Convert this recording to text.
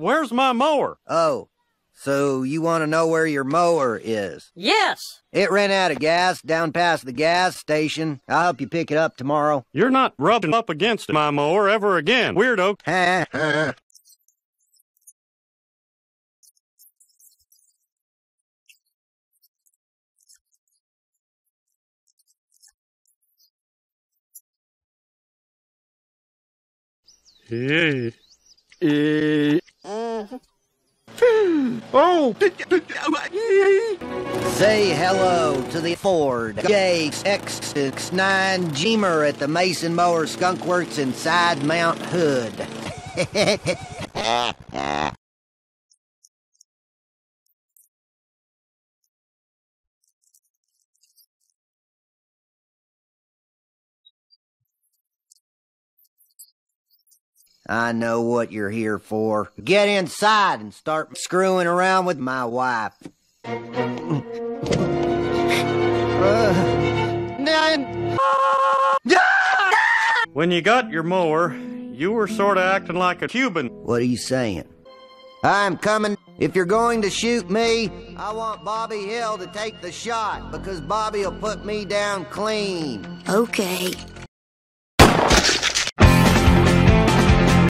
Where's my mower? Oh, so you want to know where your mower is? Yes. It ran out of gas down past the gas station. I'll help you pick it up tomorrow. You're not rubbing up against my mower ever again, weirdo. Hey. Eh. Oh! Say hello to the Ford J669 Jeemer at the Mason Mower Skunk Works inside Mount Hood. I know what you're here for. Get inside and start screwing around with my wife. When you got your mower, you were sort of acting like a Cuban. What are you saying? I'm coming. If you're going to shoot me, I want Bobby Hill to take the shot because Bobby will put me down clean. Okay.